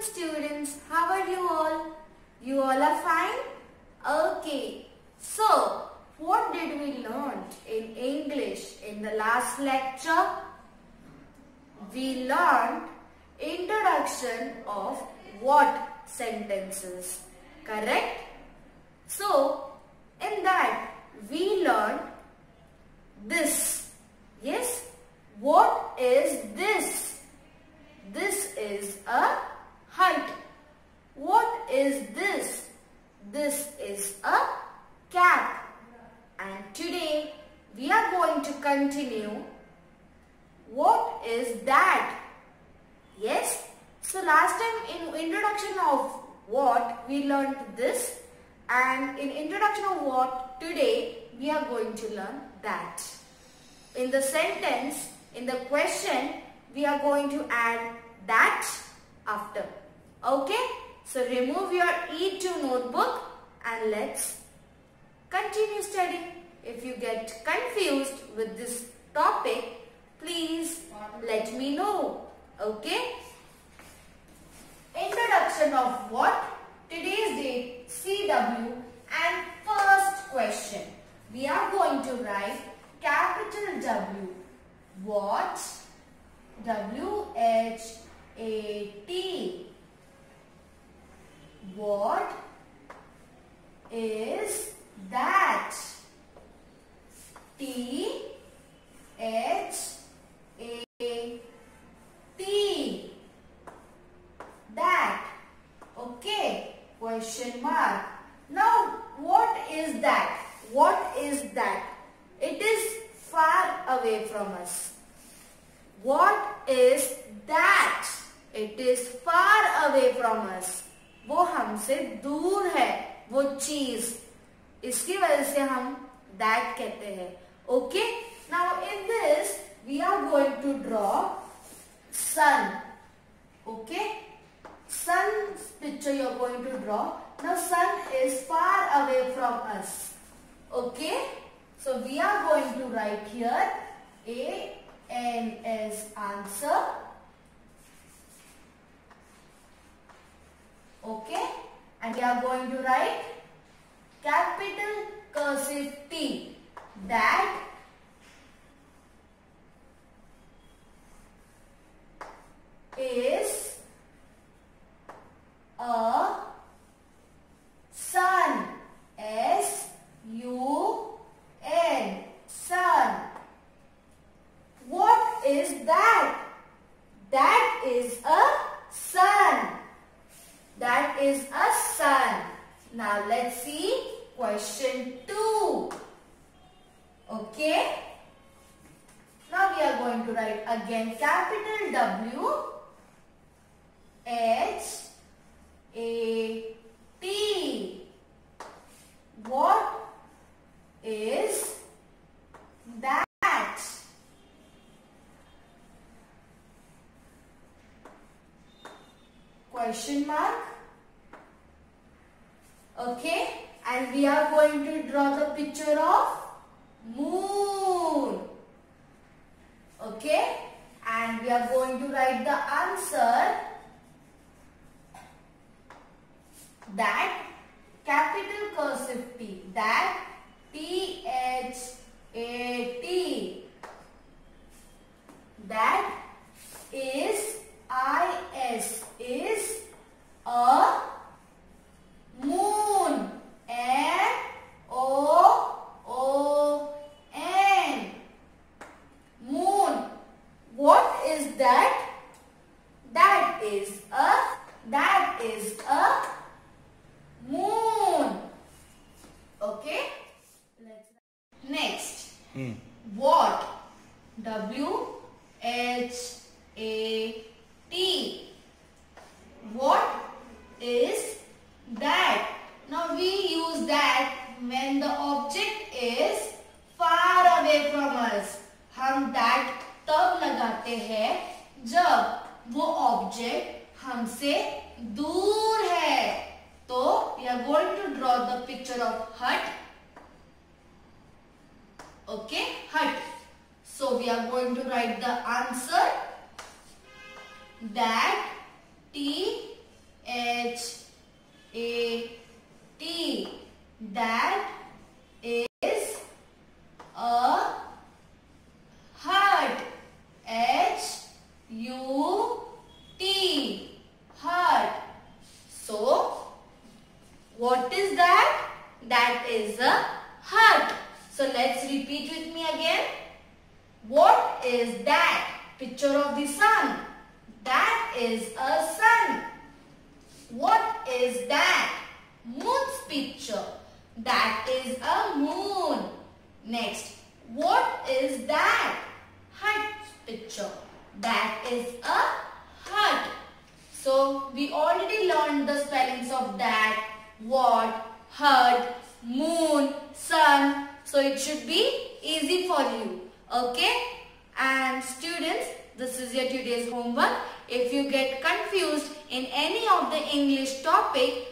afternoon students. How are you all? You all are fine? Okay. So, what did we learn in English in the last lecture? We learned introduction of what sentences. Correct? So, in that we learned this. Yes? What is this? This is a hut. What is this? Is a cap. And today we are going to continue. What is that? Yes? So last time in introduction of what we learned this and in introduction of what today we are going to learn that. In the sentence, in the question we are going to add that after. Okay? So remove your E2 notebook and let's continue studying. If you get confused with this topic, please let me know. Okay? Introduction of what? Today's date, CW and first question. We are going to write capital W. What? W-H-A-T. What is that? T H A T. That. Okay. Question mark. Now, what is that? What is that? It is far away from us. What is that? It is far away from us. वो हमसे दूर है वो चीज़, इसकी वजह से हम that कहते हैं। Okay now in this we are going to draw sun okay sun picture you are going to draw now sun is far away from us okay so we are going to write here A N S answer okay and we are going to write capital cursive T that is a sun. S U N. Sun. What is that? That is a is a sun. Now let's see question 2. Okay. Now we are going to write again capital W H A T. What is that? Question mark. Okay. And we are going to draw the picture of moon. Okay. And we are going to write the answer that capital cursive T that T H A लगाते हैं जब वो object हमसे दूर है। तो we are going to draw the picture of hut okay hut so we are going to write the answer that T H A T that Let's repeat with me again. What is that? Picture of the sun. That is a sun. What is that? Moon's picture. That is a moon. Next, what is that? Hut's picture. That is a hut. So, we already learned the spellings of that, what, hut, moon, so, it should be easy for you. Okay? And students, this is your today's homework. If you get confused in any of the English topic,